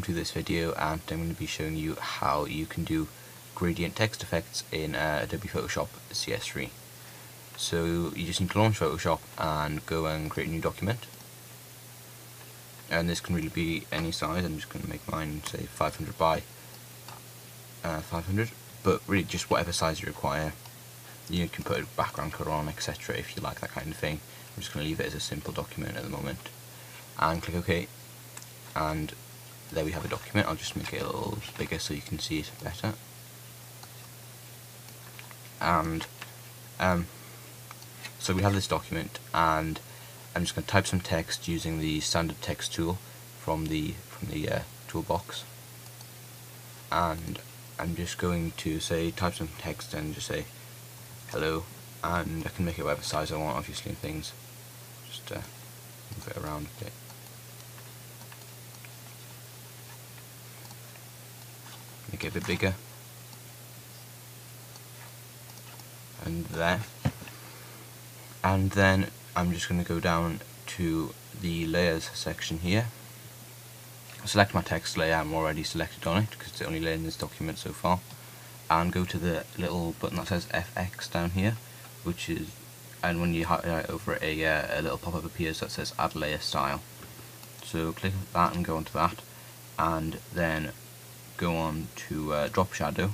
welcome to this video and I'm going to be showing you how you can do gradient text effects in uh, Adobe Photoshop CS3. So you just need to launch Photoshop and go and create a new document. And this can really be any size, I'm just going to make mine say 500 by uh, 500 but really just whatever size you require. You can put a background colour on etc if you like that kind of thing. I'm just going to leave it as a simple document at the moment. And click OK. And there we have a document. I'll just make it a little bigger so you can see it better. And um, so we have this document and I'm just going to type some text using the standard text tool from the from the uh, toolbox. And I'm just going to say type some text and just say hello and I can make it whatever size I want obviously and things. Just uh, move it around a bit make it a bit bigger. And there. And then I'm just going to go down to the layers section here. Select my text layer I'm already selected on it because it's the only layer in this document so far. And go to the little button that says FX down here which is and when you highlight over it a, uh, a little pop-up appears that says add layer style. So click that and go onto that. And then go on to uh, drop shadow.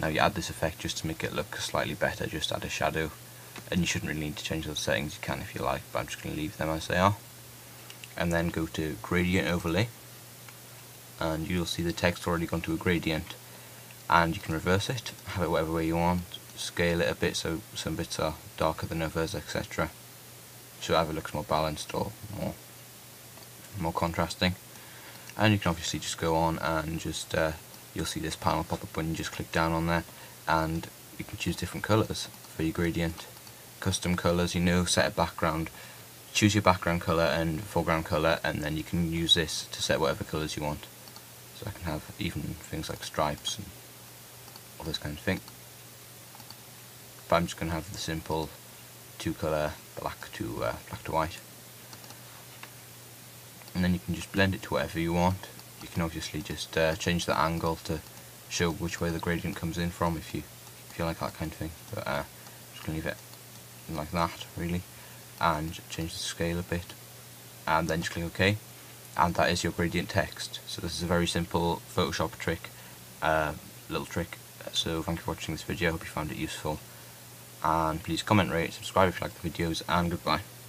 Now you add this effect just to make it look slightly better, just add a shadow. And you shouldn't really need to change those settings, you can if you like, but I'm just going to leave them as they are. And then go to gradient overlay. And you'll see the text already gone to a gradient. And you can reverse it, have it whatever way you want, scale it a bit so some bits are darker than others, etc. So either looks more balanced or more more contrasting and you can obviously just go on and just uh, you'll see this panel pop up when you just click down on there. And you can choose different colours for your gradient. Custom colours you know set a background. Choose your background colour and foreground colour and then you can use this to set whatever colours you want. So I can have even things like stripes and all this kind of thing. But I'm just going to have the simple two colour black to uh, black to white and then you can just blend it to whatever you want. You can obviously just uh, change the angle to show which way the gradient comes in from if you if you like that kind of thing. But uh, just to leave it like that really and change the scale a bit and then just click OK. And that is your gradient text. So this is a very simple Photoshop trick uh, little trick. So thank you for watching this video. I hope you found it useful. And please comment rate subscribe if you like the videos and goodbye